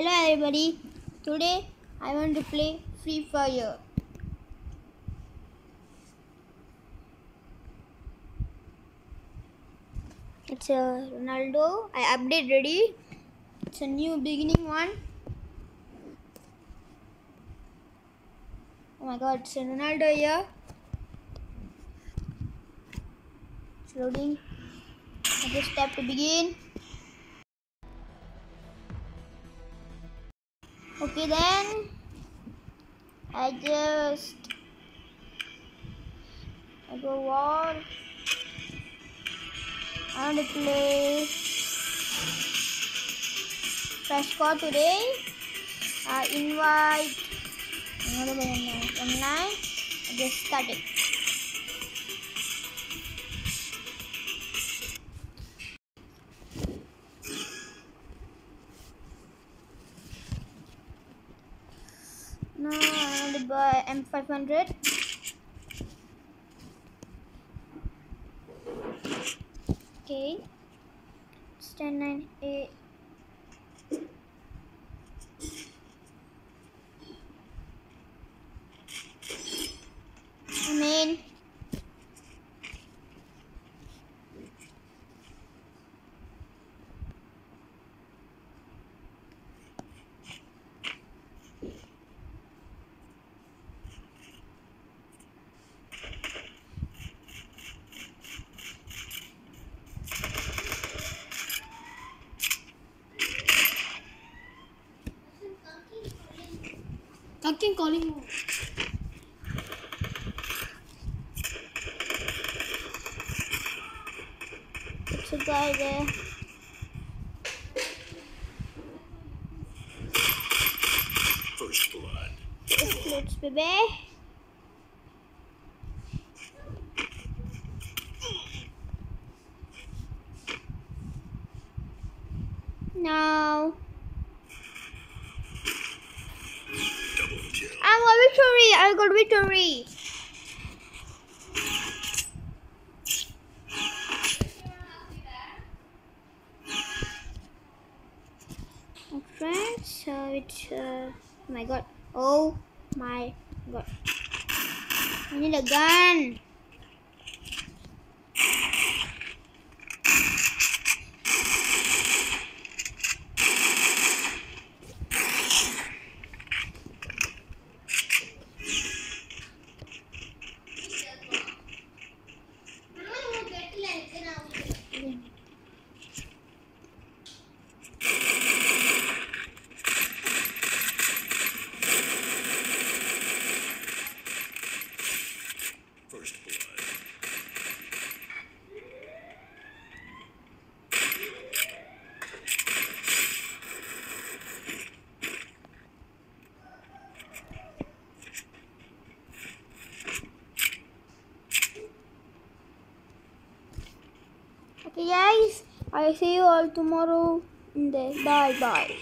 Hello everybody. Today I want to play Free Fire. It's a Ronaldo. I update ready. It's a new beginning one. Oh my god, it's a Ronaldo here. It's loading. I just tap to begin. Okay then. I just I go war. I want to play Squad today. I invite another online. online. I just started. Buy M500. Okay. It's 10, 9, 8. I'm in. Kakin calling mo. It's a guy there. First blood. Let's baby. No. I got victory. I got victory. Friends, so it's uh, oh my god. Oh my god. I need a gun. First blood. Okay, guys. I'll see you all tomorrow. In the bye bye.